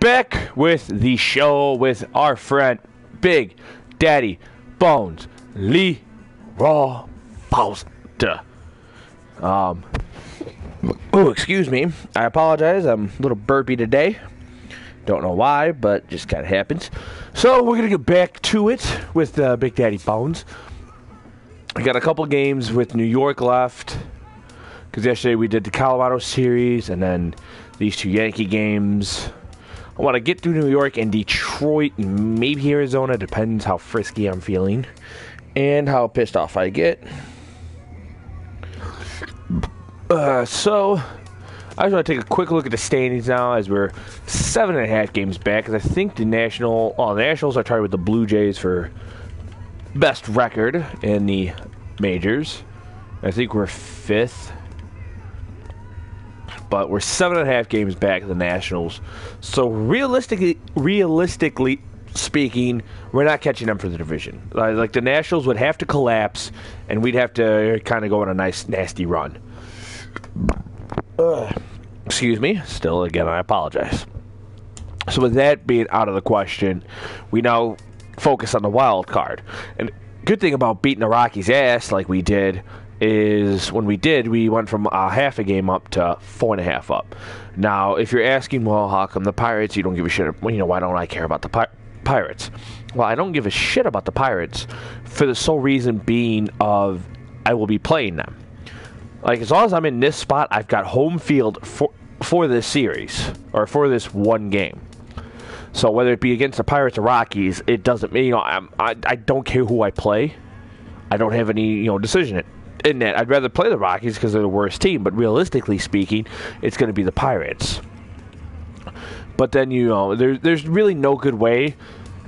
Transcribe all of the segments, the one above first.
back with the show with our friend Big Daddy Bones Lee Raw Poster. Um, oh, excuse me. I apologize. I'm a little burpy today. Don't know why, but just kind of happens. So we're gonna get back to it with uh, Big Daddy Bones. I got a couple games with New York left because yesterday we did the Colorado series and then these two Yankee games. I want to get through New York and Detroit, maybe Arizona. Depends how frisky I'm feeling and how pissed off I get. Uh, so, I just want to take a quick look at the standings now as we're seven and a half games back. Because I think the National, oh, the Nationals are tied with the Blue Jays for best record in the majors. I think we're fifth but we're seven and a half games back of the Nationals. So realistically, realistically speaking, we're not catching them for the division. Like the Nationals would have to collapse, and we'd have to kind of go on a nice nasty run. Ugh. Excuse me. Still, again, I apologize. So with that being out of the question, we now focus on the wild card. And good thing about beating the Rockies' ass like we did is when we did, we went from a half a game up to four and a half up. Now, if you're asking, well, how come the Pirates? You don't give a shit. You know, why don't I care about the pi- Pirates? Well, I don't give a shit about the Pirates for the sole reason being of I will be playing them. Like as long as I'm in this spot, I've got home field for for this series or for this one game. So whether it be against the Pirates or Rockies, it doesn't mean you know, I'm, I I don't care who I play. I don't have any you know decision in that. I'd rather play the Rockies because they're the worst team, but realistically speaking, it's going to be the Pirates. But then you know, there's there's really no good way.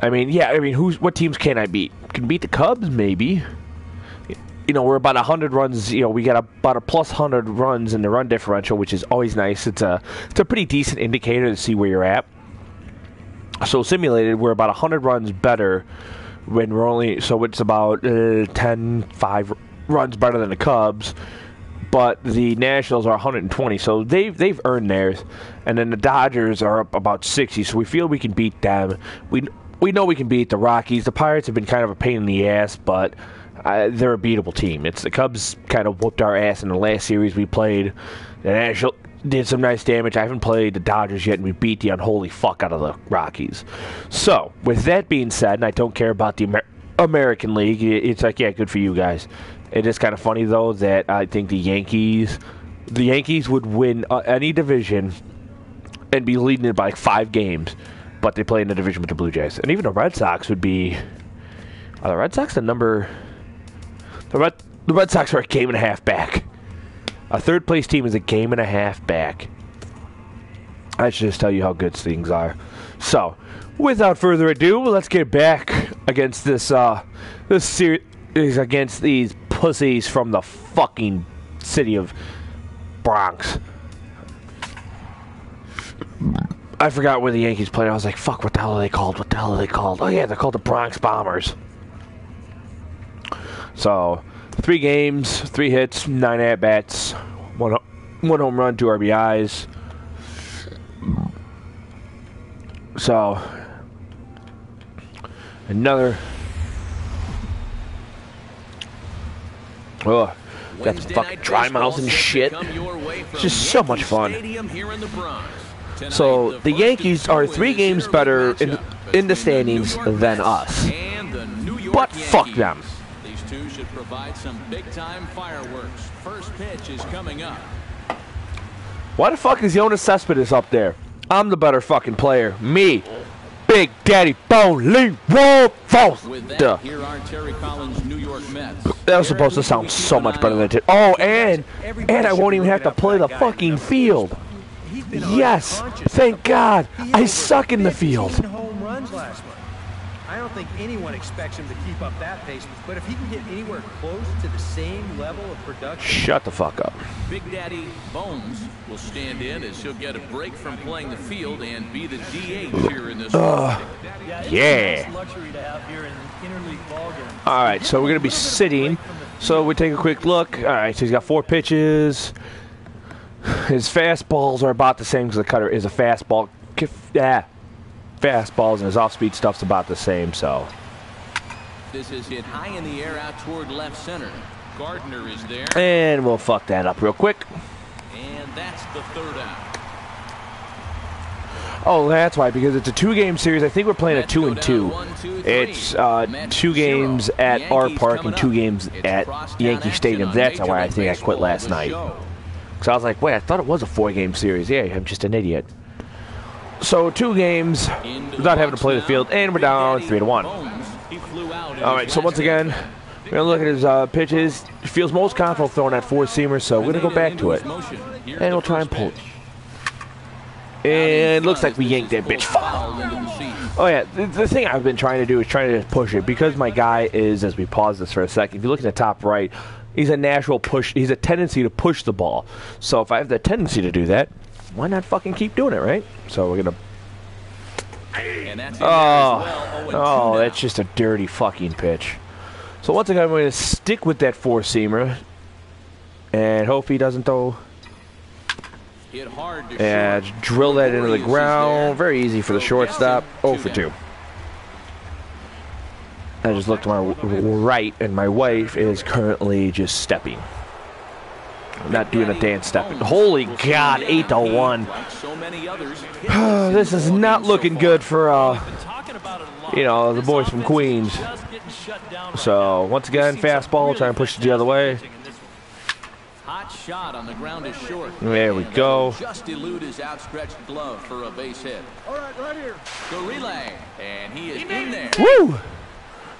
I mean, yeah, I mean, who's what teams can I beat? Can beat the Cubs, maybe. You know, we're about hundred runs. You know, we got about a plus hundred runs in the run differential, which is always nice. It's a it's a pretty decent indicator to see where you're at. So simulated, we're about hundred runs better when we're only so it's about uh, 10, 5 runs better than the Cubs, but the Nationals are 120, so they've they've earned theirs, and then the Dodgers are up about 60, so we feel we can beat them. We we know we can beat the Rockies. The Pirates have been kind of a pain in the ass, but uh, they're a beatable team. It's the Cubs kind of whooped our ass in the last series we played. The National did some nice damage. I haven't played the Dodgers yet, and we beat the unholy fuck out of the Rockies. So, with that being said, and I don't care about the Amer- American League, it's like, yeah, good for you guys. It is kind of funny though that I think the Yankees, the Yankees would win uh, any division and be leading it by like five games, but they play in the division with the Blue Jays, and even the Red Sox would be. Are the Red Sox the number? The Red the Red Sox are a game and a half back. A third place team is a game and a half back. I should just tell you how good things are. So, without further ado, let's get back against this uh, this series against these pussies from the fucking city of Bronx. I forgot where the Yankees played. I was like, fuck, what the hell are they called? What the hell are they called? Oh, yeah, they're called the Bronx Bombers. So, three games, three hits, nine at bats, one, one home run, two RBIs. So, another Oh, got some fucking dry mouths and shit. It's just so much fun. So the Yankees are three games better in, in the standings than us. But fuck them. These two should provide some big time fireworks. First pitch is coming up. Why the fuck is Yoenis Cespedes up there? I'm the better fucking player. Me. Big Daddy Bone Lee Wolf Duh. That was supposed to sound so much better than it did. Oh, and and I won't even have to play the fucking field. Yes, thank God. I suck in the field. I don't think anyone expects him to keep up that pace, but if he can get anywhere close to the same level of production... Shut the fuck up. Big Daddy Bones will stand in as he'll get a break from playing the field and be the DH here in this uh, Yeah. All right, so we're going to be sitting. So we take a quick look. All right, so he's got four pitches. His fastballs are about the same because the cutter is a fastball. Yeah, fastballs, and his off-speed stuff's about the same. So This is hit high in the air out toward left center. Gardner is there, and we'll fuck that up real quick. and that's the third out. Oh, that's why because it's a two-game series. I think we're playing a two and two. one, two. It's uh, two zero. games at Yankees our park and two games It's at Yankee Stadium. That's why I think I quit last night. Because I was like, wait, I thought it was a four-game series. Yeah, I'm just an idiot. So two games without having to play the field, and we're down three to one. He All right, so once again, we're gonna look at his uh, pitches. Feels most comfortable throwing that four seamer, so we're gonna go back to it, and we'll try and pull. it. And looks like we yanked that bitch foul. Oh yeah, the, the thing I've been trying to do is trying to push it because my guy is. As we pause this for a second, if you look at the top right, he's a natural push. He's a tendency to push the ball. So if I have the tendency to do that, why not fucking keep doing it, right? So we're gonna. Oh, well, oh, oh that's just a dirty fucking pitch. So once again, I'm going to stick with that four seamer, and hope he doesn't throw. Hit hard to And short. drill that into the ground. Very easy for the shortstop. 0 for 2. I just looked to my right, and my wife is currently just stepping. Not doing a dance step. Holy God, 8 to 1. Like so many others, hit This is not looking good for, uh, talking about it a lot. you know, the boys from Queens. just getting shut down right So, once again, We've seen some fastball, really try and push it the other way. fantastic pitching in this one. Hot shot on the ground is short. There we go. Just elude his outstretched glove for a base hit. All right, right here. The relay, and he is in there. Woo!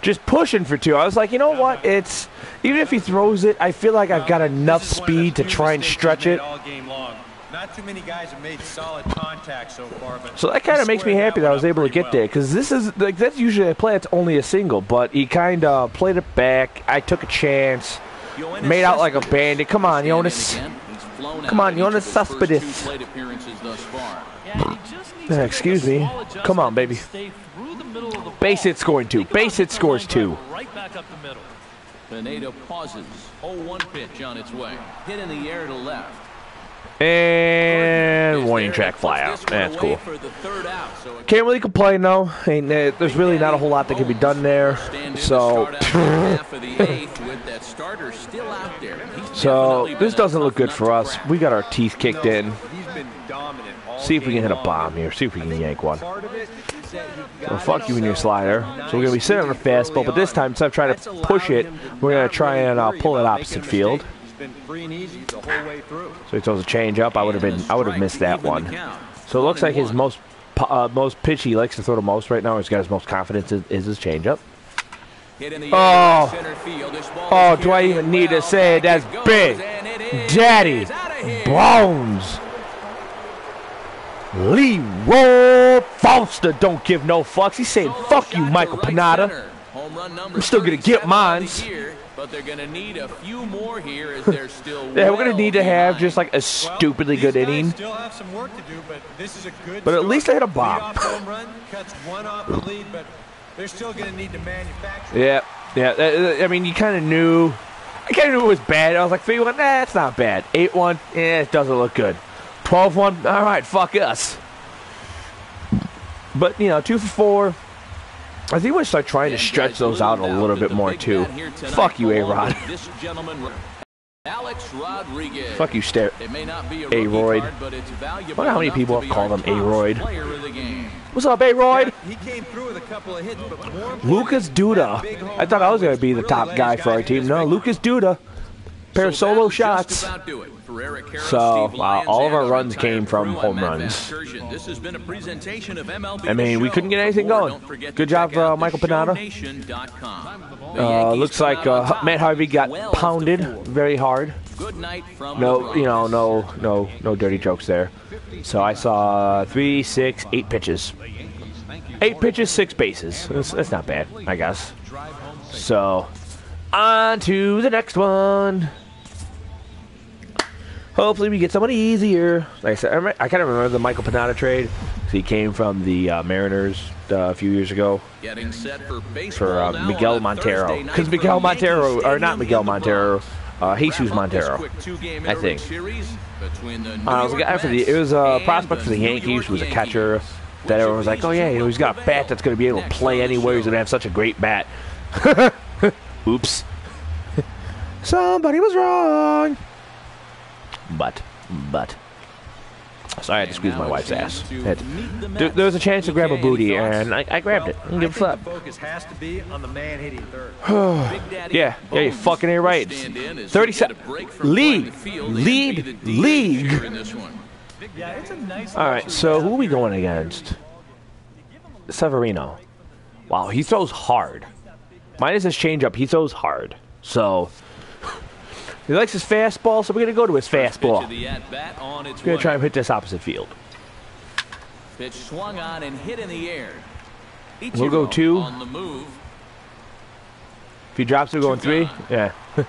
Just pushing for two. I was like, you know what? It's even if he throws it, I feel like I've got enough This is one of the speed to try and stretch it. All game long. Not too many guys have made solid contact so far, but So that kind of makes me happy that I was able to get well. there because this is like that's usually a play that's only a single, but he kind of played it back. I took a chance, Yoenis made out like a bandit. Come on, standing Yoenis. again. Come on, in each Yoenis of his Cespedes. two plate appearances thus far. Yeah, he just needs to make excuse me. Come on, adjustment baby. Base hit scoring two. Base hit scores two. Right back up the middle. Pineda pauses. 0-1 pitch on its way. Hit in the air to left. And warning track to fly put out. this one That's cool. for the third out, so it Can't really complain though. Ain't uh, there's really not a whole lot that can be done there. stand in to So. start out the half of the eighth with that starter still out there. He's So this doesn't look good for us. We got our teeth kicked in. He's been dominant all See if we can hit a bomb here. See if we can yank one. Well, fuck you and your slider. So we're gonna be sitting on early fastball, but this time instead of trying to push it, we're gonna try and uh, pull it opposite field. So he throws a change up. I would have been. A I would have missed that one. So it looks like his most uh, most pitch he likes to throw the most right now. He's got his most confidence is, is his changeup. Oh. to Oh, do I even need to say it? That's big. Daddy. Bones. Leroy Foster don't give no fucks. He's saying Solo fuck you, Michael right Pineda. Home run I'm still gonna get 37 mines. year, but they're gonna need a few more here as they're still. Yeah, we're gonna need to have just like a stupidly these good inning. Still have some work to do, but this is a good. But at least they hit a bomb. Home run cuts one off the lead, but they're still going to need to manufacture. Yeah, yeah. uh, I mean, you kind of knew. I kind of knew it was bad. I was like, 3 1, nah, it's not bad. 8 1, eh, it doesn't look good. 12 1, all right, fuck us. But, you know, 2 for 4. I think we'll start trying to stretch those out a little bit more, too. bat here tonight Fuck you, A belongs Rod. with This gentleman, Alex Rodriguez. Fuck you, Stare. It may not be a A-Royd. rookie card, but it's valuable Wonder how many people to have be called him top A-Royd. player of the game. What's up, A Royd? He came through with a couple of hits, but more Lucas Duda. I thought I was going to be the top guy for our team. No, Lucas Duda. Pair of So solo shots. just do it for So, wow, all of our runs came from home runs. This has been a presentation of MLB I mean, we couldn't get anything going. Good job, uh, Michael Pineda. Uh, looks like uh, Matt Harvey got 12 pounded very hard. Good night from No, you know, no, no, no dirty jokes there. So I saw three, six, eight pitches. Eight pitches, six bases. That's, that's not bad, I guess. So, on to the next one. Hopefully, we get somebody easier. Like I said, I, I kind of remember the Michael Pineda trade. He came from the uh, Mariners uh, a few years ago Getting set for for uh, Miguel on Montero. Because Miguel Montero, or not Miguel Montero, uh, Jesus Wrap up this Montero. I think. interleague series between the Uh, it was a guy for the. It was a prospect for the Yankees. Who was a catcher. That everyone was like, oh yeah, you know, he's got a bat that's going to be able to play anywhere. He's going to have such a great bat. Oops. Somebody was wrong. But, but. So I had to squeeze my wife's ass. Had to- there, there was a chance to grab a booty, and I, I grabbed it. I didn't give a I fuck. think focus has to be on the man hitting third. Yeah, yeah, you're fucking will right. stand in as 30 he'll sec- get a break from playing lead. the field and Lead. be the DH League. here in this one. Yeah, nice All right, so who are we going against? Severino. Wow, he throws hard. Minus his changeup, he throws hard. So he likes his fastball, so we're gonna go to his fastball. of the at-bat on its We're gonna try and hit this opposite field. Pitch swung on and hit in the air. We'll go two. on the move. If he drops, we're going three. Yeah.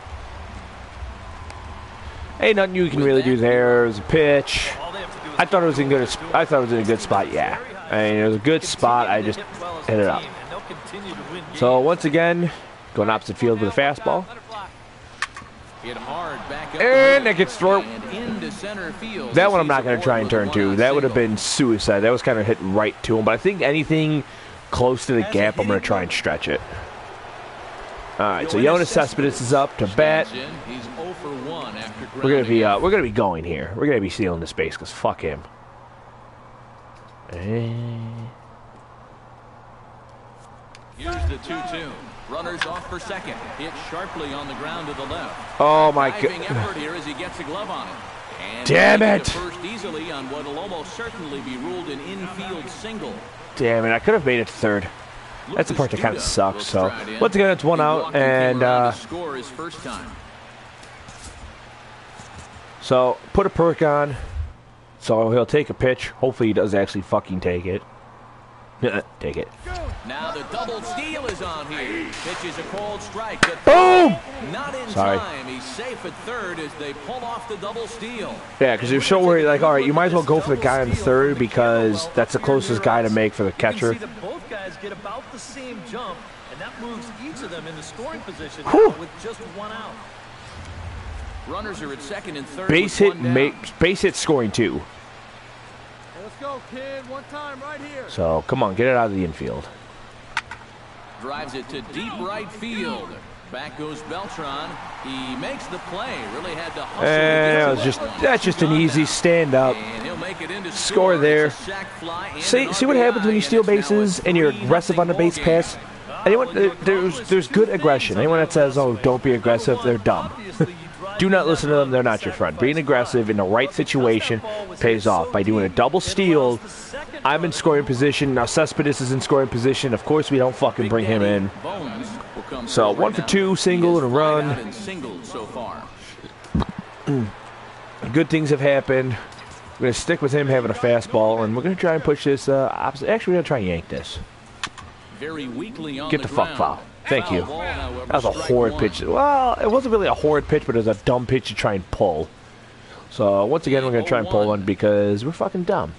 Ain't nothing you can really do there. It was a pitch. All they have to do is I thought it was in good. I thought it was in a good spot. Yeah, I mean it was a good spot. I just hit well as hit a it up. team, and they'll continue to win So once again, going opposite field with a fastball. Hit hard back up the And that gets thrown. Into center field. That one I'm not going to try and turn to. That would have been suicide. That was kind of hit right to him. But I think anything close to the gap, I'm going to try and stretch it. All right, so Yoenis Cespedes is up to bat. Stands in. He's 0 for 1 after We're gonna be uh, we're gonna be going here. We're gonna be stealing the space because fuck him. Here's the 2-2. Runners off for second. Hit sharply on the ground to the left. Oh my god! effort here as he gets a glove on it. And Damn it. First easily on what will almost certainly be ruled an infield single. Damn it! I could have made it to third. That's the part that kind of sucks. So once again, it's one out, and and came around uh, score his first time. so put a perk on. So he'll take a pitch. Hopefully, he does actually fucking take it. Uh, take it. Now the double steal is on here. Pitches a cold strike. Boom! Not in Sorry. time. He's safe at third as they pull off the double steal. Yeah, because you're so worried. Like, all right, you might as well go for the guy on third because that's the closest guy to make for the You catcher. both guys get about the same jump, and that moves each of them into scoring position Whew. with just one out. Runners are at second and third. Base hit, base hit, scoring two. Let's go, kid. One time right here. So come on, get it out of the infield. Drives it to deep right field. Back goes Beltran. He makes the play. Really had to hustle. to And get that was just that's just an easy stand up. And he'll make it into Score score. there. It's a sac fly and See, see what happens when you steal it's now a bases and you're aggressive on the base pass. Anyone, there's there's good aggression. Anyone that says, "Oh, don't be aggressive," they're dumb. Do not listen to them. They're not your friend. Being aggressive in the right situation pays off. By doing a double steal, I'm in scoring position. Now Cespedes is in scoring position. Of course, we don't fucking bring him in. Bones will come So, one for two, single and a run. out and singled so far. Good things have happened. We're gonna stick with him having a fastball, and we're gonna try and push this uh, opposite. Actually, we're gonna try and yank this. Very weakly on Get the fuck foul. Thank you. Foul ball, however, That was a horrid pitch. Well, it wasn't really a horrid pitch, but it was a dumb pitch to try and pull. So once again, we're gonna try and pull one because we're fucking dumb.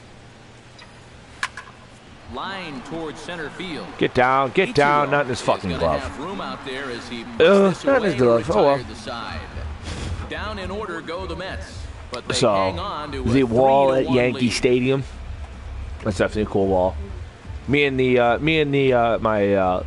Line towards center field. Get down, get down, not in his fucking glove. room out there as he Uh, this not in his glove. Oh, well. Down in order go the Mets. But they So hang on to the wall at Yankee lead. Stadium. That's definitely a cool wall. Me and the uh, me and the uh, my uh,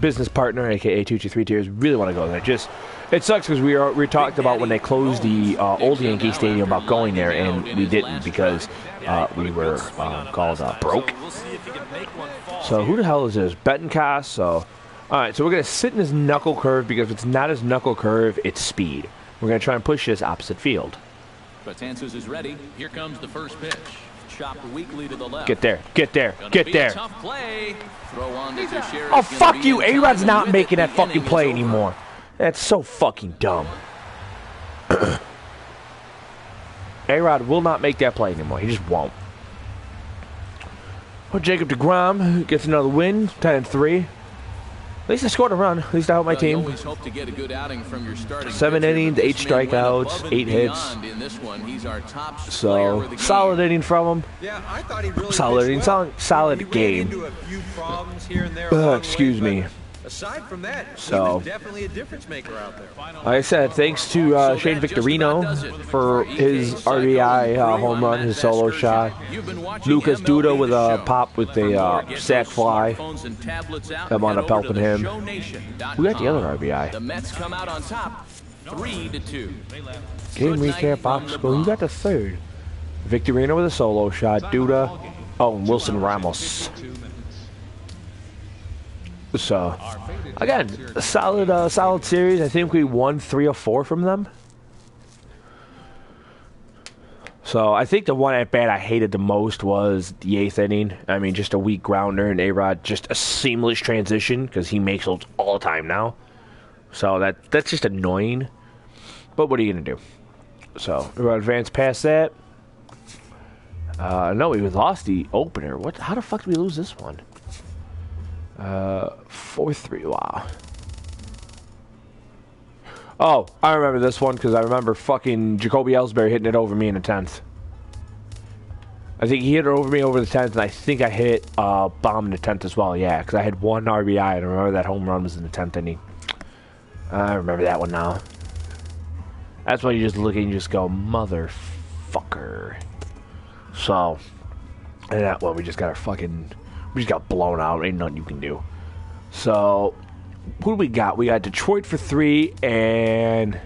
business partner, aka two two three tears, really want to go there. Just it sucks because we are we talked about when they closed the uh, old Yankee Stadium about going there, and we didn't because uh, we were uh, called broke. So who the hell is this? Bettencost. So, all right. So we're gonna sit in his knuckle curve because if it's not his knuckle curve, it's speed. We're gonna try and push this opposite field. Betances is ready. Here comes the first pitch. Chopped weakly to the left. Get there. Get there. Gonna Get there. tough play. Throw on to Oh fuck you! in A Rod's not making that fucking play anymore. That's so fucking dumb. A Rod will not make that play anymore. He just won't. Well, Jacob DeGrom gets another win, 10 3. At least I scored a run. At least I helped my team. always hope to get a good from your Seven pitcher, innings, eight this man went strikeouts, eight hits. In this one, he's our top So, of the game. solid inning from him. Yeah, I thought he really Solid inning, well. solid- solid He game. into a few here and there Uh, along way, excuse but me. Aside from that, So- definitely a difference maker out there. Like I said, thanks to uh, So Shane Victorino about does it for his RBI uh, home run, his solo shot. You've been watching Lucas Duda with a pop with a uh, sack fly. smartphones and I'm on head up over helping him. Who got the other RBI? The Mets come out on top, three to two. Game recap box score. Who got the third? Victorino with a solo shot. Duda. Oh, and Wilson Ramos. So, again, solid, uh, solid series. I think we won three or four from them. So I think the one at bat I hated the most was the eighth inning. I mean, just a weak grounder and A Rod just a seamless transition because he makes those all the time now. So that that's just annoying. But what are you gonna do? So we're gonna advance past that. Uh, no, we lost the opener. What? How the fuck did we lose this one? Uh, four three. Wow. Oh, I remember this one because I remember fucking Jacoby Ellsbury hitting it over me in the tenth. I think he hit it over me over the tenth, and I think I hit uh, bomb in the tenth as well. Yeah, because I had one RBI, and I remember that home run was in the tenth inning. I remember that one now. That's why you just look and you just go, motherfucker. So, and that one, we just got our fucking, we just got blown out. Ain't nothing you can do. So, who do we got? We got Detroit for three, and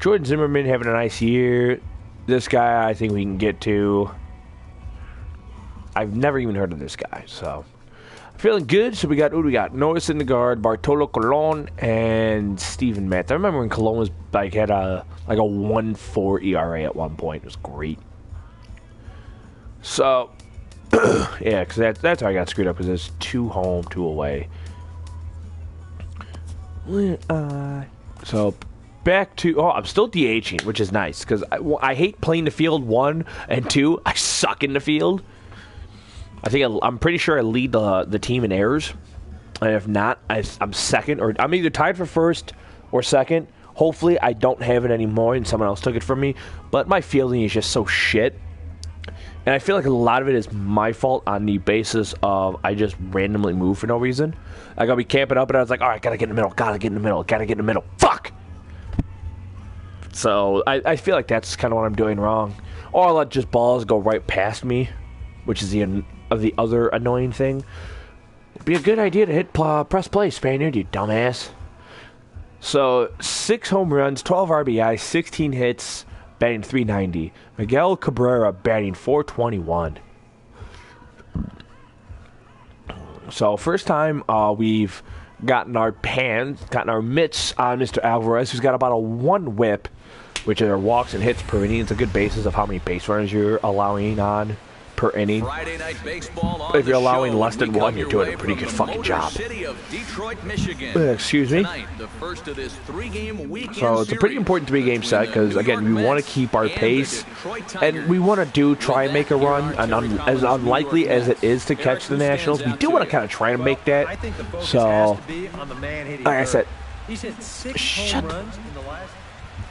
Jordan Zimmermann having a nice year. This guy, I think we can get to. I've never even heard of this guy, so feeling good. So we got who do we got? Noah Syndergaard, Bartolo Colon, and Steven Matz. I remember when Colon was like had a like a one four ERA at one point. It was great. So yeah, because that, that's how I got screwed up because it's two home, two away. Uh, so back to oh, I'm still DHing, which is nice because I, I hate playing the field one and two. I suck in the field. I think I, I'm pretty sure I lead the the team in errors, and if not, I, I'm second or I'm either tied for first or second. Hopefully, I don't have it anymore and someone else took it from me. But my fielding is just so shit, and I feel like a lot of it is my fault on the basis of I just randomly move for no reason. I gotta be camping up, and I was like, all right, gotta get in the middle, gotta get in the middle, gotta get in the middle. Fuck. So I, I feel like that's kind of what I'm doing wrong. Or I'll let just balls go right past me, which is the of the other annoying thing. It'd be a good idea to hit pl- press play, Spaniard, you dumbass. So six home runs, 12 RBI, 16 hits, batting 390. Miguel Cabrera batting 421. So first time uh, we've gotten our pans, gotten our mitts on Mr. Alvarez, who's got about a one whip, which are walks and hits per inning. It's a good basis of how many base runners you're allowing on per inning. Friday night baseball on If you're allowing less than one, you're doing a pretty good fucking job. Detroit, Michigan. Uh, excuse me? Tonight, the first of this So it's a pretty important three-game set because again we want to keep our pace, and we want to do try and make a run. And un- as unlikely as it is to catch the Nationals, we do want to kind of try and make that. I think the focus So has to be on the man like I said, He's hit six Shut-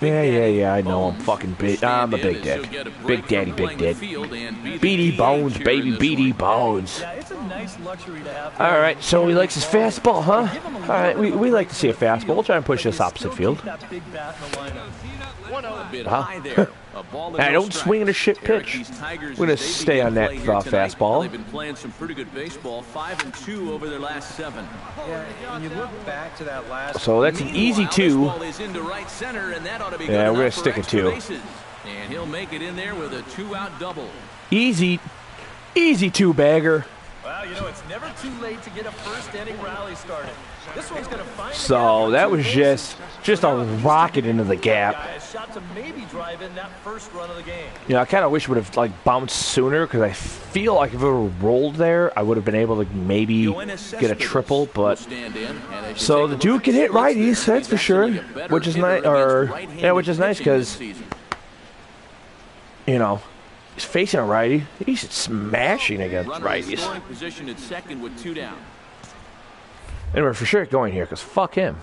yeah, yeah, yeah. I know I'm fucking big. Ah, I'm a big dick, a big daddy, big dick. field and be the Beady Bones, baby, in this beady. Bones. Yeah, it's a nice luxury to have. All right, so he likes his fastball, huh? All right, we, we like to see a fastball. We'll try and push this opposite field. That big bat in the lineup. A bit Huh? High there. A ball and Hey, no don't swing at a shit pitch. these Tigers, We're gonna stay on that, uh, tonight, fastball. They've been playing some pretty good baseball. Five and two over their last seven. Yeah, you look back to that last. So that's an easy two. Is into right center, and that ought to be Yeah, we're gonna stick it two. bases. And he'll make it in there with a two-out double. Easy, easy two bagger. Well, you know, it's never too late to get a first inning rally started. This one's going to find. So that was just just a rocket into the gap. Guy, shot to maybe drive in that first run of the game. You know, I kind of wish it would have like bounced sooner because I feel like if it would have rolled there, I would have been able to maybe get a triple. But Stand in, and as you so the a dude can hit the splits righties, that's for sure. actually a better Which is nice, or yeah, which is nice because you know he's facing a righty. He's smashing against Runner in righties, position at second with two down. and we're for sure going here because fuck him.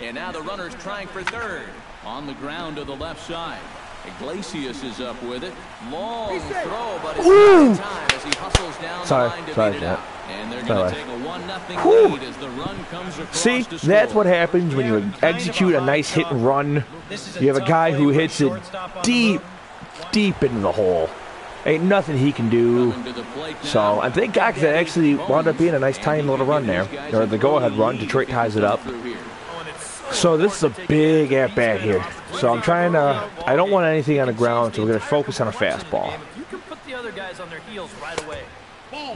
And now the runner's trying for third. On the ground to the left side. Iglesias is up with it. Long throw, but it's not time as he hustles down Sorry, the line to sorry, beat it Matt. out. And they're going to uh, take a one nothing lead as the run comes across See, to that's what happens when you execute a nice hit and run. You have a guy who hits it deep, deep into the hole. Ain't nothing he can do. Coming to the plate now. So I think God that actually wound up being a nice tiny little run there, or the go-ahead run. Detroit ties it up. So this is a big at bat here. So I'm trying to. I don't want anything on the ground, so we're gonna focus on a fastball. You can put the other guys on their heels right away.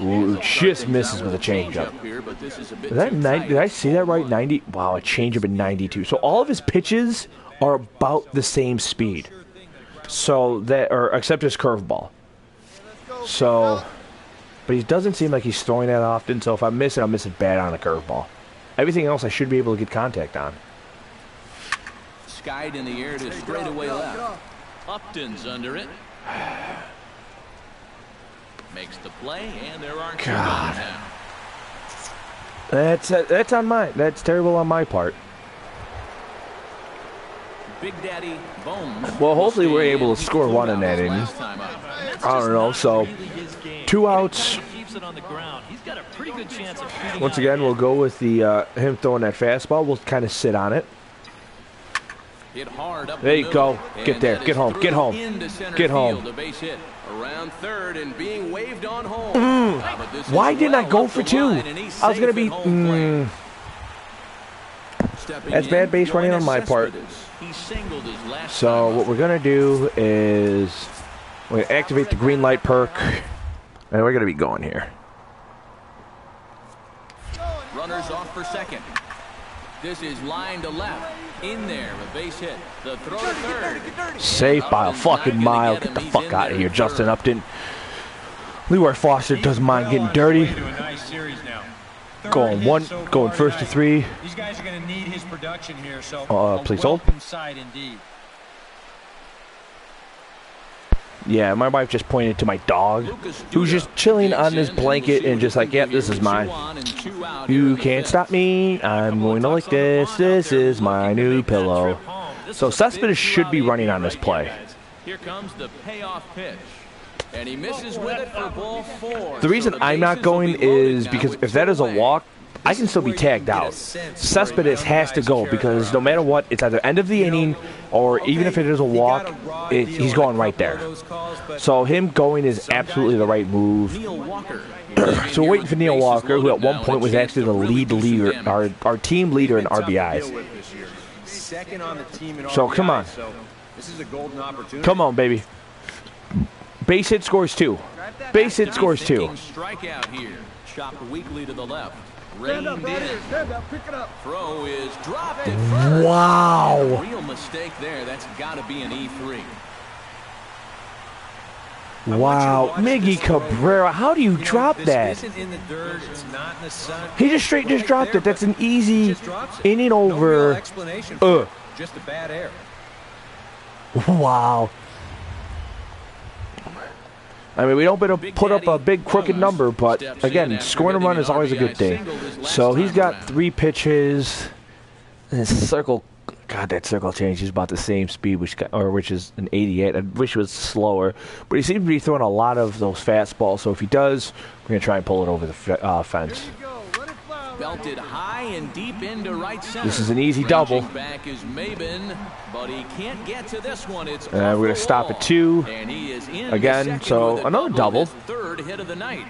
Ooh, just misses with a changeup. Up here, but this is a bit Is that 90, did I see that right? 90. Wow, a changeup at 92. So all of his pitches are about the same speed. So that, or except his curveball. So, but he doesn't seem like he's throwing that often. So if I miss it, I'm missing bad on the curveball. Everything else, I should be able to get contact on. Skied in the air to straightaway left. Upton's under it. Makes the play, and there aren't God. That's uh, that's on my. That's terrible on my part. Big Daddy Bones. Well, hopefully we're able to score one out in that inning. last time out. I don't know. So Really his game. two outs. He keeps it on the ground. He's got a pretty good chance of beating Once again, we'll go with the uh, him throwing that fastball. We'll kind of sit on it. Hit hard up There you middle, go. Get there. Get home. Get home. Get home. Field, a base hit. Around third and being waved on home. Mm. Why didn't I go for two? line, and he's I was gonna be. at home plate. Mm, That's bad base running on my part. He singled his last so what we're gonna do is we're gonna activate the green light perk, and we're gonna be going here. Runners off for second. This is line to left. In there, a base hit. The throw to third. Safe by a Upton's not fucking mile. get Get the He's fuck out of here, third. Justin Upton. Leroy Foster doesn't mind getting dirty. Nice now. Going one- so going far first to three. These guys are going to need his production here, so Uh, please hold. welcome sight indeed. Yeah, my wife just pointed to my dog, who's just chilling on this blanket and just like, yeah, this is mine. on and two out here You can't stop me. I'm going to like this. This is my new pillow. So Cespedes should be running on this play. Here comes the payoff pitch. And he misses with it for ball four. The reason I'm not going is because if that is a walk, I can still be tagged out. Cespedes has to go because no matter what, it's either end of the inning or even if it is a walk, it, he's going right there. So him going is absolutely the right move. So we're waiting for Neil Walker, who at one point was actually the lead leader, our, our team leader in RBIs. So, come on. Come on, baby. Base hit scores two. Base hit scores two. Chopped weakly to the left. Reined in. Throw is dropped at first. Wow. Real mistake there. That's got to be an E E3. Wow. Miggy Cabrera, how do you drop This that? isn't in the dirt. It's not in the sun. He just straight just Right dropped there, it. That's an easy just drops it. No over. explanation Uh. Just a bad air. Wow. I mean, we don't put up a big crooked number, but again, scoring a run is always a good thing. So he's got three pitches. And his circle, God, that circle change is about the same speed, which got, or which is an 88. I wish it was slower, but he seems to be throwing a lot of those fastballs. So if he does, we're gonna try and pull it over the uh, fence. Belted high and deep into right center. This is an easy double. Back is Maybin, but he can't get to this one. It's And we're gonna stop at two. And he is in Again, so another double. his Third hit of the night.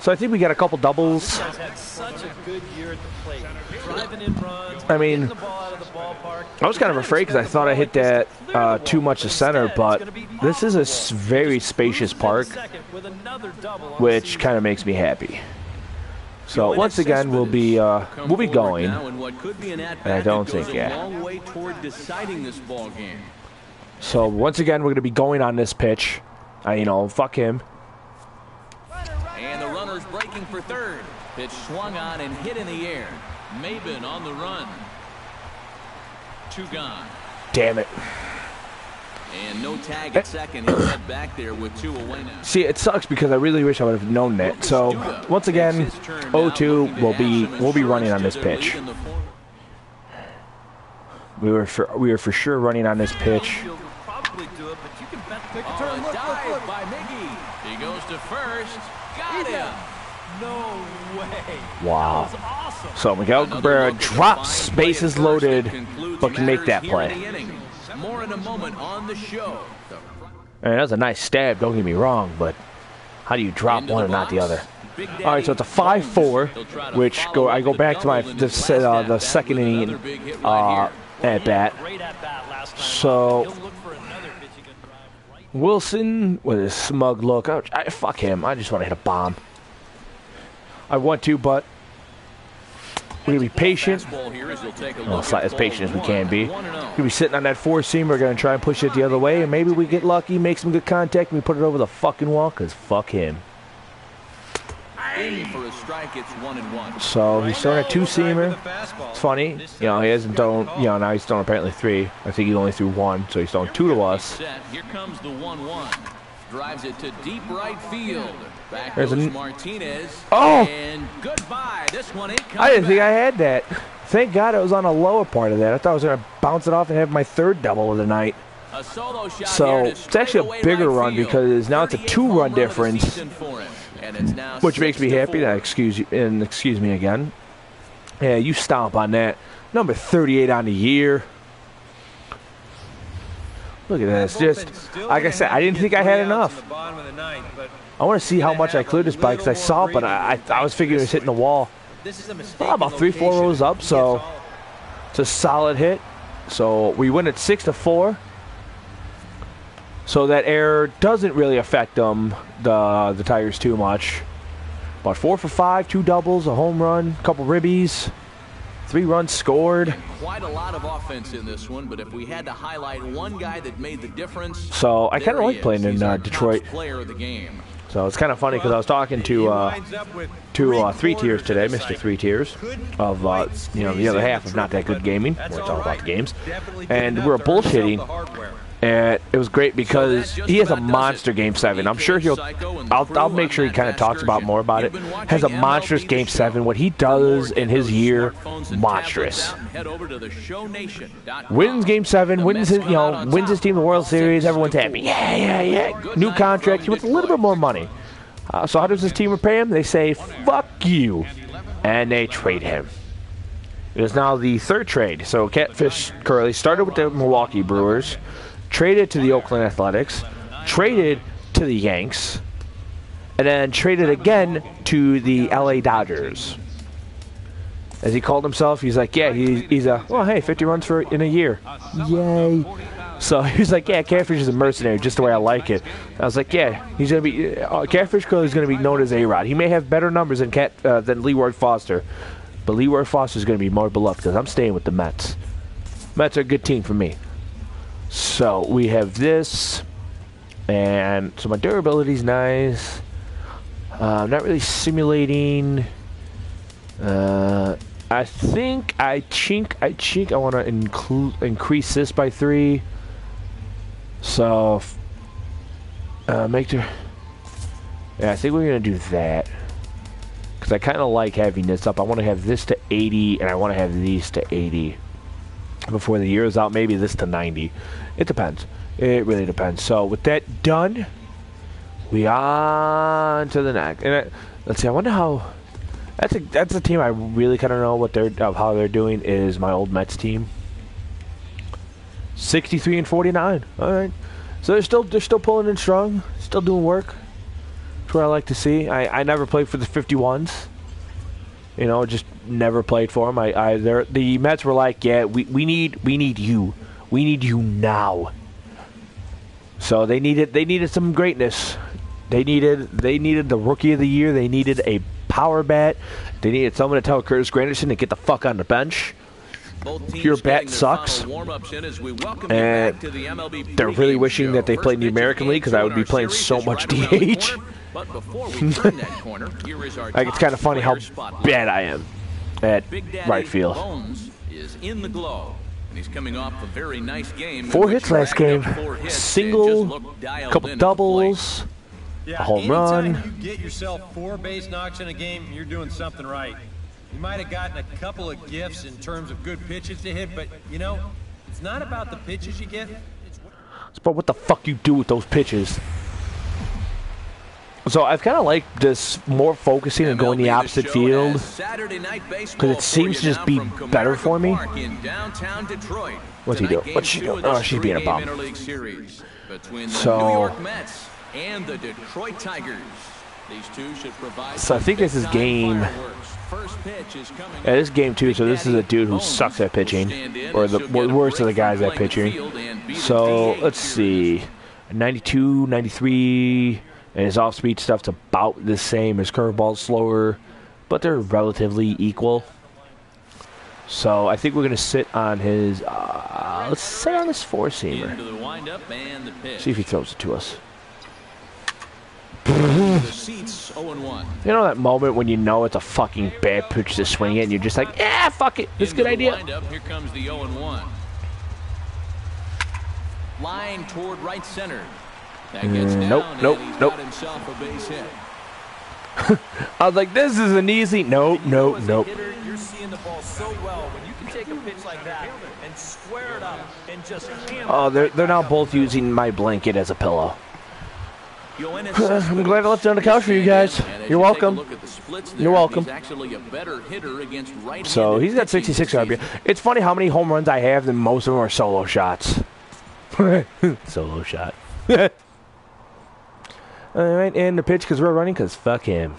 So I think we got a couple doubles. He's had such a good year at the plate. Driving in runs, I mean, getting the ball out of the ballpark. I was kind of afraid because I thought I hit that uh, too much to center, but this is a very spacious park, Second with another double on the which kind of makes me happy. So once again, we'll be uh, we'll be going. now in what could be an And I don't think, yeah. long way toward deciding this ball game. So once again, we're gonna be going on this pitch. Uh, you know, fuck him. And the runner's breaking for third. Pitch swung on and hit in the air. Maybin on the run. Two gone. Damn it. And no tag at second. He'll back there with two away now. See, it sucks because I really wish I would have known that. So once again, Takes his turn now, 0-2 will be we'll be running on this pitch. lead in the fourth. We were for we were for sure running on this pitch. Outfield will probably do it, but you can bet the Oh, a dive by Miggy. He goes to first. Got him. No way. Wow. Awesome. So Miguel Another Cabrera look at the drops bases loaded, but can make that play. More in a moment on the show. The And that was a nice stab, don't get me wrong, but how do you drop one and not the other? All right, so it's a 5-4, He'll try to which go I go back to my double the, his se- last uh, the second inning another big hit right uh, at bat. At bat. So- He'll look for another pitch he can drive right. Wilson with his smug look. I, I, fuck him. I just want to hit a bomb. I want to, but we're gonna be patient. Well, as, patient as we can be. One. Gonna be sitting on that four seam. We're gonna try and push it the other way, and maybe we get lucky, make some good contact, and we put it over the fucking wall. Cause fuck him. One one. So he's throwing a two seamer. With the fastball. It's funny, you know, he hasn't thrown, you know, now he's thrown apparently three. I think he only threw one, so he's thrown two to us. Here comes the one-one. Drives it to deep right field. Back There's goes Martinez. Oh! And goodbye. This one ain't coming I didn't think I had that. Thank God it was on a lower part of that. I thought I was gonna bounce it off and have my third double of the night. A solo shot So, it's actually a bigger right run field. because now it's a two-run the difference, for him. And it's now Which makes me to happy. Now, excuse you and excuse me again. Yeah, you stomp on that. Number 38 on the year. Look at this. Just like I said, I didn't think I had enough. I want to see how much I cleared this by because I saw it, but I, I I was figuring it was hitting the wall. This is a mistake. Well, about three, four rows up, so- It's a solid hit. So we win at six to four. So that error doesn't really affect them, the the Tigers, too much. But four for five, two doubles, a home run, a couple ribbies, three runs scored. Quite a lot of offense in this one, but if we had to highlight one guy that made the difference, So I kind of like playing in uh, Detroit. player of the game. So it's kind of funny because I was talking to uh, winds up with to uh, three tiers today, Mr. Three Tiers, of uh, you know the other half of Not That Good Gaming, that's where it's all all about the games. And we were to earn himself bullshitting. And it was great because So he has a monster. Game Seven. I'm sure he'll. Psycho and the I'll, I'll make sure he kind of talks about more about it. You've been watching Has a monstrous The Game Seven. What he does in his year, monstrous. tablets out and Head over to the shownation.com. Wins Game Seven, wins his, you know, wins his team the World Series. Everyone's happy. Yeah, yeah, yeah. New contract. He wants a little bit more money. Uh, so how does his team repay him? They say, "Fuck you," and they trade him. It is now the third trade. So Catfish Curly started with the Milwaukee Brewers, traded to the Oakland Athletics, traded to the Yanks, and then traded again to the LA Dodgers. As he called himself, he's like, yeah, he, he's a, well, hey, 50 runs for in a year. Yay. So he's like, yeah, Catfish is a mercenary, just the way I like it. I was like, yeah, he's gonna be uh, Catfish Curly is gonna be known as A Rod. He may have better numbers than Cat uh, than Leroy Foster, but Leroy Foster is gonna be more beloved because I'm staying with the Mets. Mets are a good team for me. So we have this, and so my durability's nice. Uh, I'm not really simulating. Uh, I think I chink, I chink. I want to include increase this by three. So, uh, make the. Yeah, I think we're gonna do that because I kind of like having this up. I want to have this to 80, and I want to have these to 80 before the year is out. Maybe this to 90. It depends. It really depends. So with that done, we on to the next. And I, let's see. I wonder how. That's a that's a team I really kind of know what they're of how they're doing is my old Mets team. Sixty three and forty nine. All right, so they're still they're still pulling in strong, still doing work. That's what I like to see. I, I never played for the fifty ones. You know, just never played for them. I, I the Mets were like, yeah, we, we need we need you, we need you now. So they needed they needed some greatness. They needed they needed the rookie of the year. They needed a power bat. They needed someone to tell Curtis Granderson to get the fuck on the bench. Both teams Your bat sucks. final warm-ups in as we welcome you And back to the MLB they're really wishing that they played in the pitch of American League, 'cause I would be playing so much is right around the DH. corner. But before we turn that corner, here is our Like it's kind of funny how bad I am at Big right field. Bones is in the glow. He's coming off a very nice game. Four hits last game, hits single, just couple in at the plate. doubles. Yeah, A home anytime run. you get yourself four base knocks in a game, you're doing something right. You might have gotten a couple of gifts in terms of good pitches to hit, but you know, it's not about the pitches you get. It's what what the fuck you do with those pitches? So I've kind of liked this more focusing and going the opposite field. Because it seems to just be better for me. What's he doing? What's she doing? Oh, she's being a bum. So- New York Mets and the Detroit Tigers. These two should provide So I think this is game- fireworks. First pitch is coming Yeah, this is game two, so this is a dude who sucks at pitching, or the worst of the guys at pitching. So let's see, 92, 93, and his off-speed stuff's about the same. His curveball's slower, but they're relatively equal. So I think we're gonna sit on his. Uh, let's sit on this four-seamer. Into the windup and the pitch. See if he throws it to us. The seats 0-1. You know that moment when you know it's a fucking bad pitch to swing it, and you're just like, yeah, fuck it, it's a good idea. windup, here comes the 0 and 1. Line toward right center. That gets down, Mm, nope, and nope, he's nope. got himself a base hit. I was like, this is an easy. Nope, nope, nope. hitter, you're seeing the ball so well when you can take a pitch like that and square it up and just Oh, they're they're now both using my blanket as a pillow. Yoenis I'm glad I left it on the couch for you guys. You're you take a welcome. look at the splits You're welcome. He's actually a better hitter against right-handed So he's got 66 RBI. It's funny how many home runs I have, and most of them are solo shots. solo shot. All right, and the pitch because we're running because fuck him.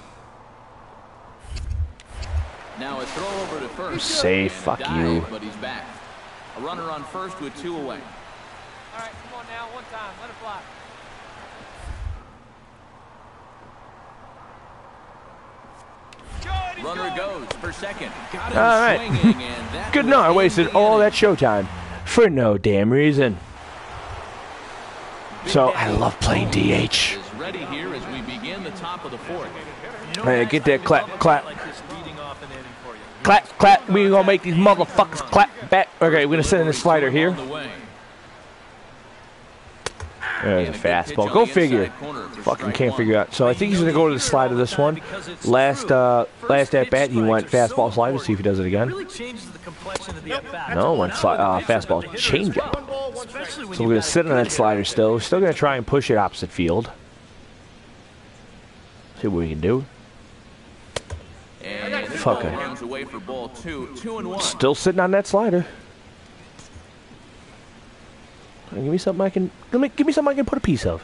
Now a throw over to first. Safe, fuck dive, you. But he's back. A runner on first with two away. All right, come on now, one time, let it fly. Runner goes for second. Got him All right. swinging, and that Good no, I wasted all that showtime for no damn reason. So I love playing DH. Ready here as we begin the top of the fourth. Hey, get that clap, clap. Like this leading off an inning for you. Clap, clap. We gonna make these motherfuckers clap back. Okay, we're gonna send in the slider here. On the. There's a And a good pitch fastball. Go figure. inside corner for Fucking can't figure out. So I think he's gonna go to the slider this one. Last uh last at bat he went fastball slider. See if he does it again. Really changes the complexion of the at-bat. No, went sli- uh, fastball changeup. So we're gonna sit on that slider still. We're still gonna try and push it opposite field. See what we can do. And this Fuck it. runs away for ball two. Two and one. Still sitting on that slider. Give me something I can. Let me give me something I can put a piece of.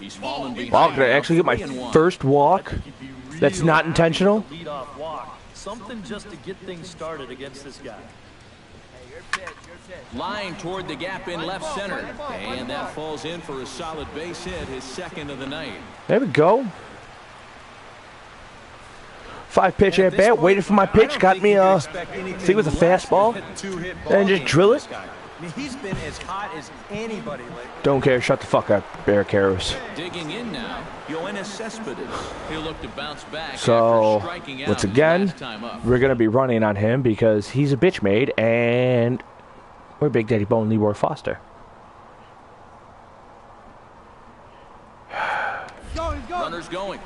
He's fallen behind. Well, could I actually get my Three and one. first walk? You'd be really That's not intentional? with the Lead-off walk. Something just to get things started against this guy. Line toward the gap in left center. And that falls in for a solid base hit, his second of the night. There we go. Five pitch at bat. Waited for my pitch. Got me uh. think it was a fastball. And just drill it. I mean, he's been as hot as anybody lately. Don't care. Shut the fuck up, Bear Harris. Digging in now, Yoenis Cespedes. He'll look to bounce back So after striking out once again, last time up. we're gonna be running on him because he's a bitch made, and we're Big Daddy Bone Leroy Foster. Runners going.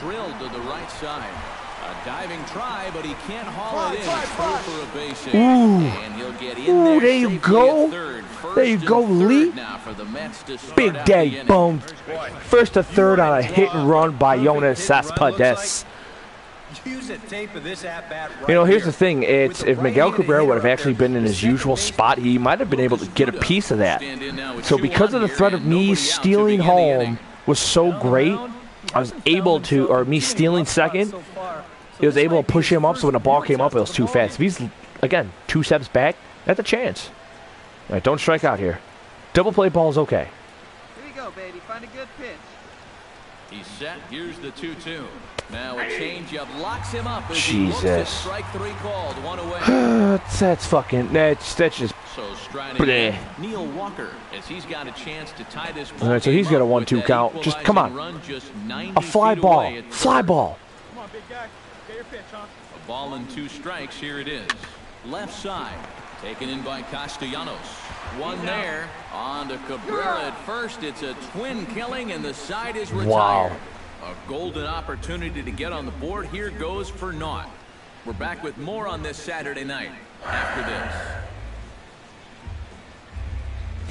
Drilled to the right side. A diving try, but he can't haul it in. It's through for a base hit. And he'll get in Ooh, there, there you go. at third. First There you go, Lee. Now for the Mets to start Big out the Daddy. Bone. First to third on a hit and run by Yoenis Cespedes. Use a tape of this at bat right You know, here's here. the thing. It's the if Miguel Cabrera would have actually been in his usual spot, he might have been able to get a piece of that. Stand in now with So because of the threat of me nobody out to stealing begin the inning. home was so great, I was able to, or me stealing second, he was able to push him up. So when the ball came up, it was too fast. If he's again two steps back, that's a chance. All right, don't strike out here. Double play ball is okay. Here you go, baby. Find a good pitch. He's set. Here's the 2-2. Now a changeup locks him up as he Jesus. strike three called, one away. That's, that's fucking. That's that's just. So striding Bleh. Neil Walker as he's got a chance to tie this All right, so he's got a 1-2 count. Just come on. just A fly ball. Fly ball. Come on, big guy. Get your pitch, huh? A ball and two strikes. Here it is. Left side. Taken in by Castellanos. One there. On to Cabrera at first. It's a twin killing, and the side is retired. Wow. A golden opportunity to get on the board. Here goes for naught. We're back with more on this Saturday night after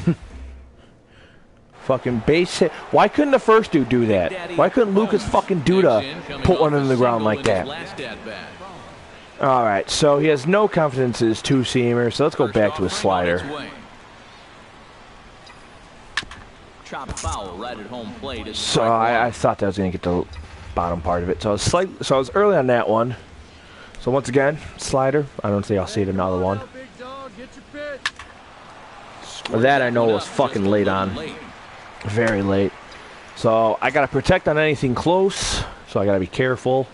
this. Fucking base hit. Why couldn't the first dude do that? Why couldn't Lucas fucking Duda put one in the ground like that? All right, so he has no confidence in his two-seamer, so let's go back to his slider. Chop foul right at home plate. is So I, I thought that was going to get the bottom part of it. So I was slight, so I was early on that one. So once again, slider. I don't think I'll see it another one. Big dog, get your pitch. That I know was fucking just a late on. Late. Very late. So I got to protect on anything close. So I got to be careful.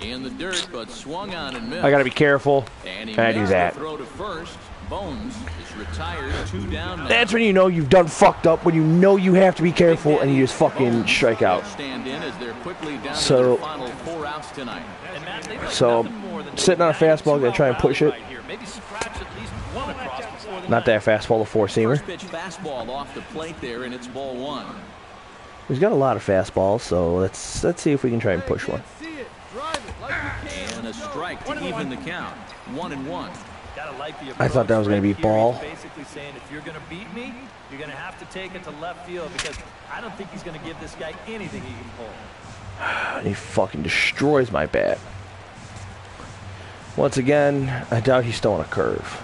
In the dirt, but swung on and missed. I got to be careful. And he I do that. Throw to first. Bones is retired. Two down now. That's when you know you've done fucked up. When you know you have to be careful and you just fucking strike out. Stand in as they're quickly down So- to final four outs tonight. Matt, they've So, nothing more than sitting on a fastball, gonna try and push it. right here. Maybe scratch at least one across before the Not that fastball, the four-seamer. Pitch fastball off the plate there, and it's ball one. He's got a lot of fastballs, so let's let's see if we can try and push one. See it, drive it like you can. And a strike to even the count. One and one. Gotta like the I thought that was gonna be ball. Basically saying, if you're gonna beat me, you're gonna have to take it to left field because I don't think he's gonna give this guy anything he can pull. And he fucking destroys my bat. Once again, I doubt he's still on a curve.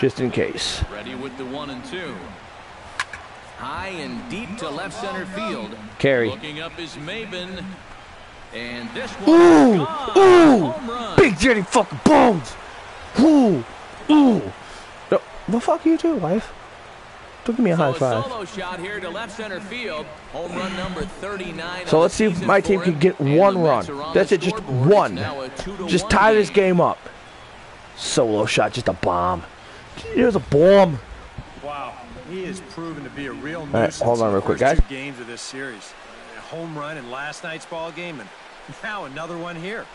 Just in case. Ready with the one and two. High and deep to left center field. Carry. Looking up is Maybin. And this one Ooh, ooh, big dirty fucking bones. Ooh, ooh. No, the fuck you too, wife. Don't give me a high So a five. solo shot here to left center field. Home run number 39. So let's see if my team can get one run. Mets are on That's it, just one. a Just tie this game up. Solo shot, just a bomb. Here's a bomb. Wow, he has proven to be a real right, nuisance. hold on real quick, guys. games of this series. A home run in last night's ball game, and now another one here.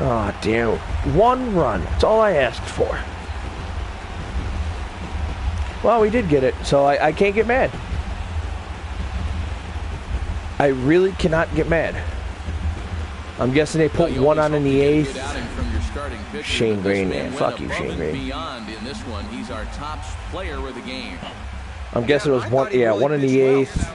Oh, damn. One run. That's all I asked for. Well, we did get it, so I, I can't get mad. I really cannot get mad. I'm guessing they put You one on in the you get a eighth. good outing from your starting pitcher, Shane Greene, man. Fuck you, Shane Greene. In this one, he's our top player of the game. I'm guessing it was one, yeah, one in the eighth.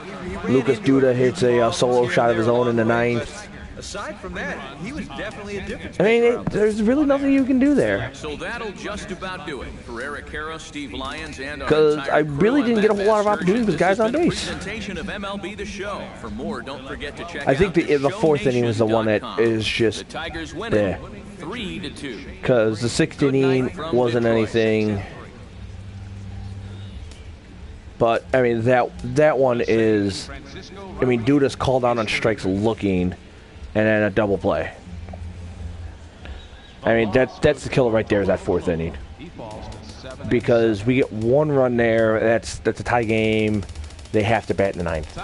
Lucas Duda hits a uh, solo shot of his own in the ninth. Aside from that, he was definitely a difference. I mean, it, there's really nothing you can do there. So that'll just about do it for Eric Steve Lyons, and our 'Cause entire I really didn't get a whole lot of opportunities with guys on base. Presentation of MLB the Show. For more, don't forget to check I think the the fourth inning was the one that theshowNation.com. just the Tigers winning there. three to two. because the sixth inning wasn't anything. But I mean that that one is, I mean dude Duda's called out on strikes looking, and then a double play. I mean that that's the killer right there. That fourth inning? Because we get one run there. That's that's a tie game. They have to bat in the ninth.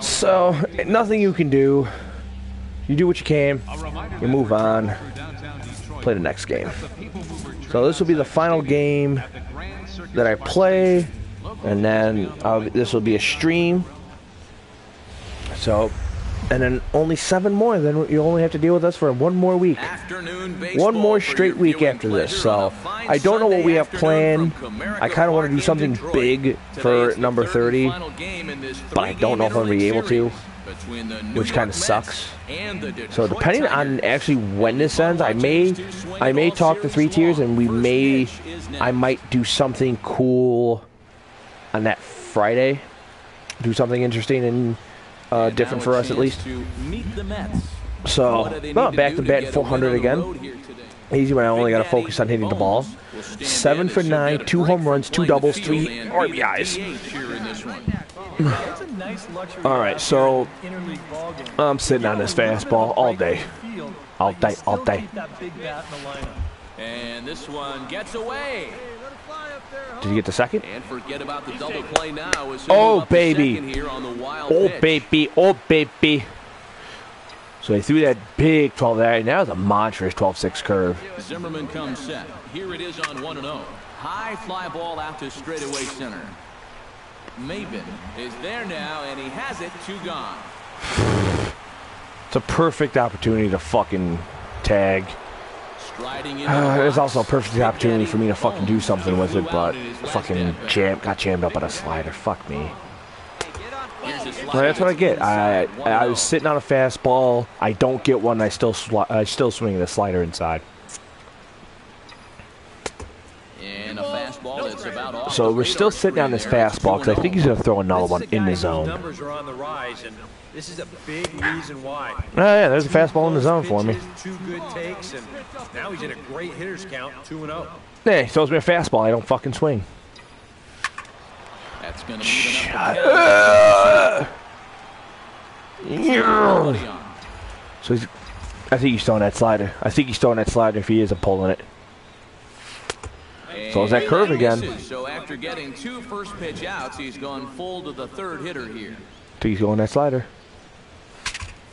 So nothing you can do. You do what you can. You move on. Play the next game. So this will be the final game that I play, and then uh, this will be a stream. So, and then only seven more. Then you only have to deal with us for one more week. One more straight week after this. So I don't know what we have planned. I kind of want to do something big for number 30, and final game in this but I don't know if I'm gonna be able to, three-game between the New which kinda sucks. and the So depending on actually when this ends, I may I may talk to three tiers and we may I might do something cool on that Friday. Do something interesting and uh, different for us at least. So to back to bat 400 win on the again. Easy when I only got to focus on hitting the ball. Seven for nine, two home runs, two doubles, three RBIs. All right, so. I'm sitting on this fastball all day. All day, all day. And this one gets away. Did he get the second? And forget about the double play now. Oh, move up to baby. Here on the wild Oh pitch. baby, oh baby. So he threw that big 12 there, that was a monstrous 12-6 curve. Zimmermann comes set. Here it is on 1 0. High fly ball out to straightaway center. Maybin is there now, and he has it, two gone. It's a perfect opportunity to fucking tag. Striding into Uh, the there's box, also a perfect opportunity for me to fucking do something with it, but in his last fucking at-bat. jam got jammed up on a slider. Fuck me. Hey, get on Here's a fire. slider Well, that's what I get. I I was sitting on a fastball. I don't get one. I still I still swing the slider inside. And a fastball that's about off So we're still sitting on this fastball because I think he's gonna throw another one in the zone. Numbers are on the rise, and this is a big reason why. Oh yeah, there's a fastball in the zone for me. Two good takes, and now he's in a great hitters count, two and oh. zero. Hey, he throws me a fastball. I don't fucking swing. That's going to even up the count. Yeah. So he's, I think he's throwing that slider. I think he's throwing that slider. If he is, I'm pulling it. So is that curve again. So after getting two first pitch outs, he's gone full to the third hitter here. I think he's going that slider.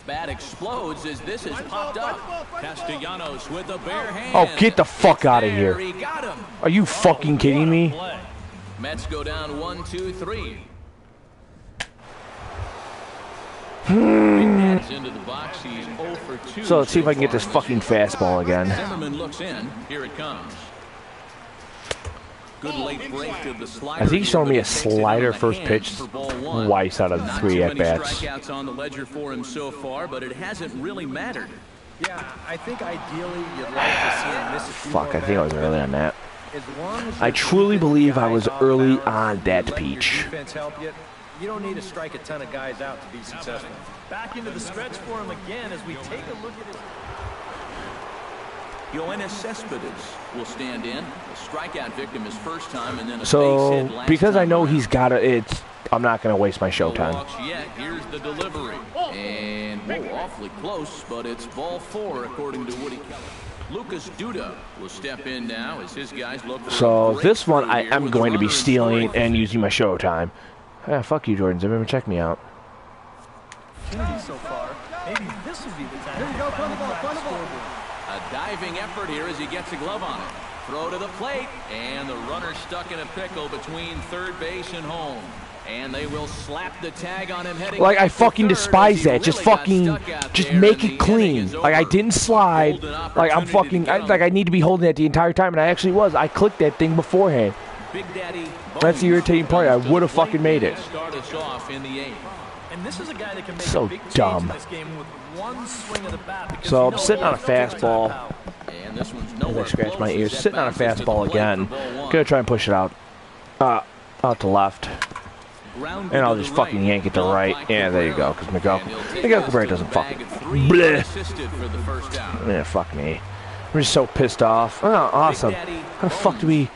Bat explodes as this has popped up. Castellanos with a bare hand. Oh, get the fuck out of here. He got him. Are you fucking kidding me? Mets go down one, two, three. Hmm. Big Dad's into the box. He's 0 for 2. So let's see if I can get this fucking fastball again. Zimmermann looks in. Here it comes. Good late break to the slider. I think he's showing me a here, but it takes it slider first pitch for twice out of Not three too at bats. strikeouts on the ledger for him so far, but it hasn't really mattered. Yeah, I think ideally you'd like to see him miss a few Fuck, I think I was early on that. As long as I truly believe I was early on that let your peach. defense help you. You don't need to strike a ton of guys out to be successful. Back into the stretch for him again as we take a look at his. Yoenis Cespedes will stand in. A strikeout victim his first time, and then a base So hit last because I know he's got it, it's I'm not gonna waste my No showtime. yet. Here's the delivery. And whoa, awfully close, but it's ball four according to Woody Keller. Lucas Duda will step in now as his guys look for So this one I am going to be stealing scoring and using my showtime. Ah, fuck you, Jordan Zimmermann. Check me out. so far. Maybe this would be the time to finally crack the scoreboard. A diving effort here as he gets a glove on it. Throw to the plate, and the runner stuck in a pickle between third base and home. And they will slap the tag on him heading Like I fucking despise that. Just really fucking, just make it clean. Like I didn't slide. Like I'm fucking, I, like I need to be holding it the entire time, and I actually was. I clicked that thing beforehand. Big Daddy That's the irritating part. I would've fucking made it. to Start us off in the. And this is a guy that can make So a big change dumb. In this game with one swing of the bat. because So I'm sitting on a it's gonna take fastball. And this one's As I scratch my ears, sitting on a bounces to the fastball again. for ball one. Gonna try and push it out, uh, out to left, and I'll just fucking yank it to Blocked right. Yeah, there you go. Because Miguel, And he'll Miguel Cabrera doesn't fucking bag at three, bleh. for the first out. Yeah, fuck me. I'm just so pissed off. Oh, awesome. How the fuck do we?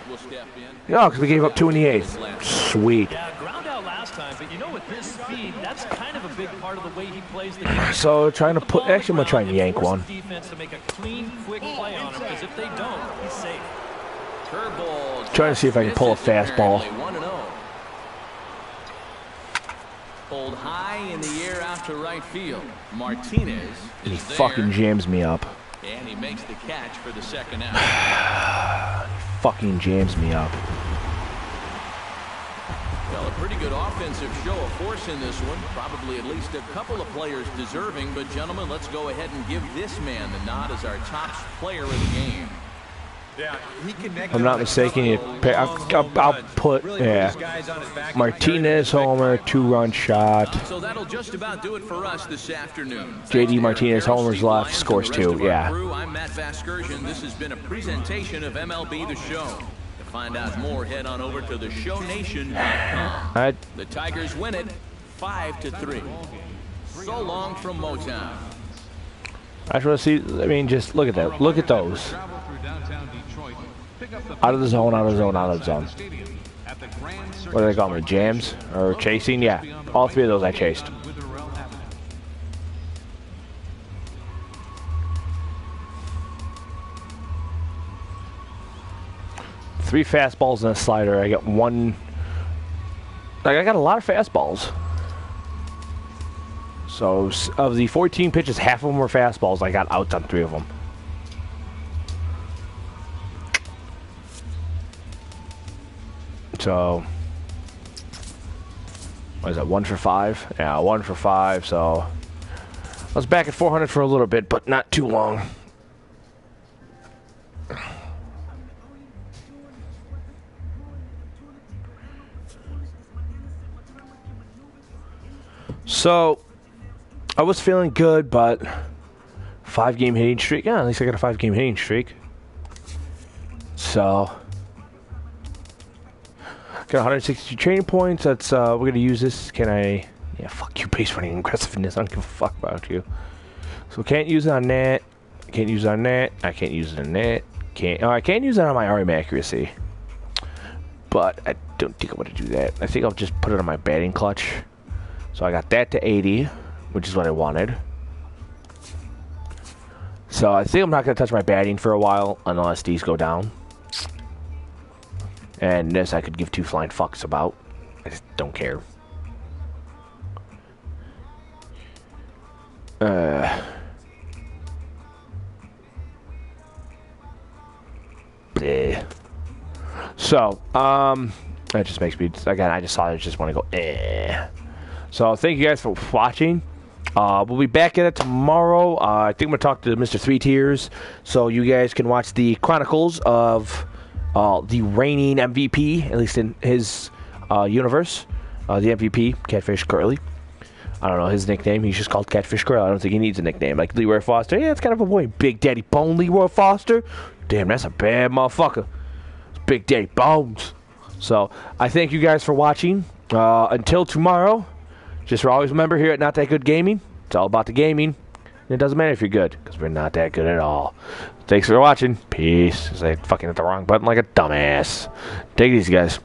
will. Oh, because we gave up two in the eighth. Sweet. Yeah, ground out last time, but you know with his speed, that's kind of a big part of the way he plays the game. So trying to Put the put. ball on the Actually, I'm gonna try and yank one. Defense to make a clean, quick oh, play on him, because if they don't, he's safe. Curveball. Trying to see if I can pull a fastball. apparently 1-0. Pulled high in the air out to right field. Martinez And he fucking jams me up. and he makes the catch for the second out. Fucking jams me up. Well, a pretty good offensive show of force in this one. Probably at least a couple of players deserving. But, gentlemen, let's go ahead and give this man the nod as our top player of the game. Yeah, he connected I'm not on mistaken, you pay- I'll- I'll- I'll put- Really yeah. his guys on his back. Martinez homer, two run shot. So that'll just about do it for us this afternoon. JD Martinez Aaron Carroll, homers left, scores two, yeah. crew, I'm Matt Vasgersian. This has been a presentation of MLB The Show. To find out more, head on over to theshownation.com. I, The Tigers win it 5 to 3. So long from Motown. I just want to see. I mean, just look at that. Look at those. Out of the zone, out of the zone, out of the zone. What do they call them? Jams or chasing? Yeah, all three of those I chased. Three fastballs and a slider. I got one. Like I got a lot of fastballs. So of the 14 pitches, half of them were fastballs. I got outs on three of them. So what is that, one for five? Yeah, one for five, so I was back at 400 for a little bit, but not too long. So, I was feeling good, but five game hitting streak. Yeah, at least I got a five game hitting streak. So, got 162 training points. That's uh, we're gonna use this. Can I? Yeah, fuck you, base running aggressiveness. I don't give a fuck about you. So can't use it on that. Can't use it on that. I can't use it on that. Can't. Oh, I can't use it on my arm accuracy. But I don't think I'm gonna do that. I think I'll just put it on my batting clutch. So I got that to 80, which is what I wanted. So I think I'm not gonna touch my batting for a while unless these go down. And this I could give two flying fucks about. I just don't care. Uh. bleh. So, um, that just makes me again. I just saw. I just want to go. Eh. So thank you guys for watching. Uh, we'll be back at it tomorrow. Uh, I think I'm gonna talk to Mr. Three Tiers, so you guys can watch the chronicles of uh, the reigning MVP, at least in his uh, universe. Uh, the MVP, Catfish Curly. I don't know his nickname. He's just called Catfish Curly. I don't think he needs a nickname like Leroy Foster. Yeah, it's kind of a boy. Big Daddy Bone Leroy Foster. Damn, that's a bad motherfucker. It's Big Daddy Bones. So I thank you guys for watching. Uh, until tomorrow, just always remember here at Not That Good Gaming, it's all about the gaming. And it doesn't matter if you're good, because we're not that good at all. Thanks for watching. Peace. I fucking hit the wrong button like a dumbass. Take these guys.